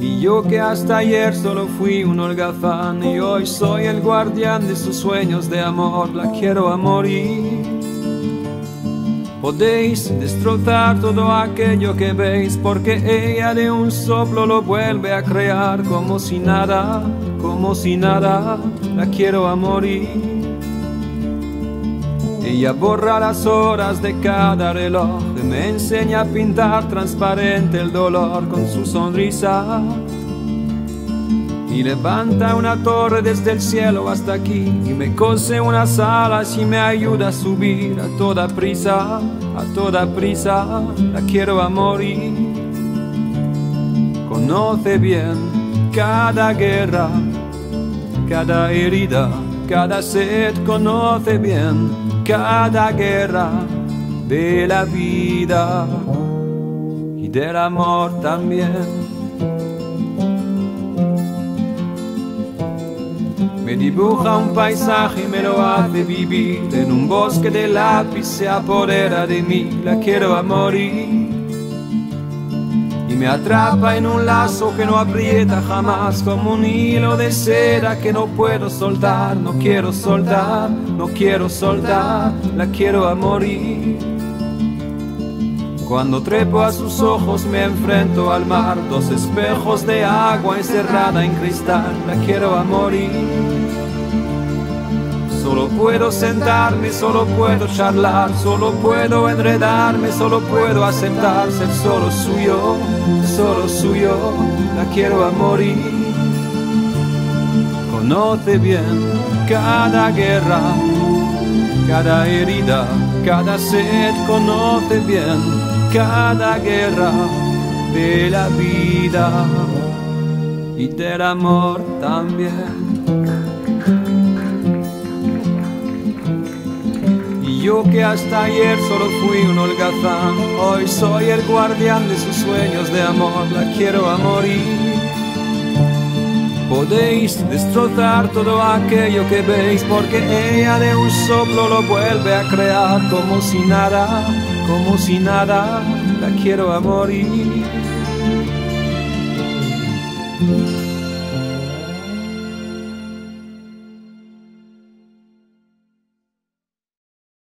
Y yo que hasta ayer solo fui un holgazán y hoy soy el guardián de sus sueños de amor, la quiero a morir. Podéis destrozar todo aquello que veis porque ella de un soplo lo vuelve a crear como si nada, como si nada, la quiero a morir. Ella borra las horas de cada reloj, me enseña a pintar transparente el dolor con su sonrisa. Y levanta una torre desde el cielo hasta aquí y me cose unas alas y me ayuda a subir a toda prisa, a toda prisa, la quiero a morir. Conoce bien cada guerra, cada herida, cada sed, conoce bien cada guerra de la vida y del amor también. Me dibuja un paisaje y me lo hace vivir. En un bosque de lápiz, se apodera de mí, la quiero a morir y me atrapa en un lazo que no aprieta jamás como un hilo de seda que no puedo soltar, no quiero soltar, no quiero soltar, la quiero a morir. Cuando trepo a sus ojos me enfrento al mar, dos espejos de agua encerrada en cristal, la quiero a morir. Solo puedo sentarme, solo puedo charlar, solo puedo enredarme, solo puedo aceptar ser solo suyo, solo suyo, la quiero a morir. Conoce bien cada guerra, cada herida, cada sed, conoce bien cada guerra de la vida y del amor también. Yo que hasta ayer solo fui un holgazán, hoy soy el guardián de sus sueños de amor, la quiero a morir. Podéis destrozar todo aquello que veis porque ella de un soplo lo vuelve a crear como si nada, como si nada, la quiero a morir.